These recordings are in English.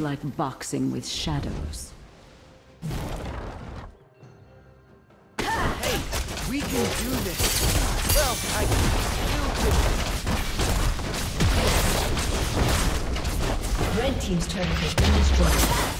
Is like boxing with shadows. Hey, we can do this. Well, I you Red Team's turret has been destroyed.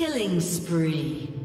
Killing spree.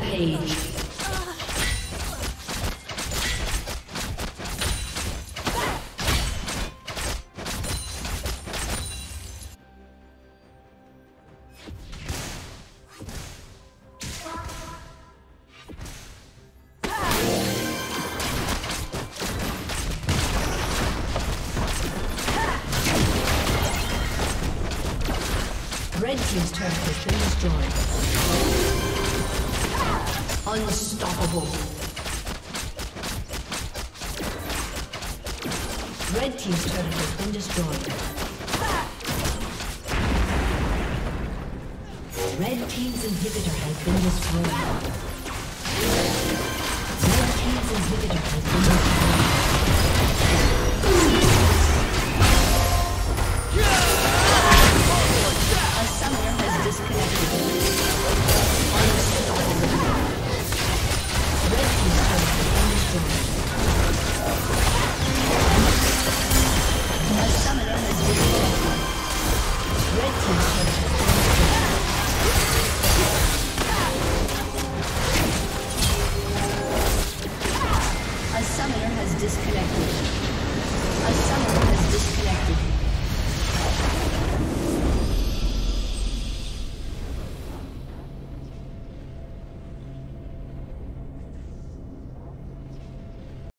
Red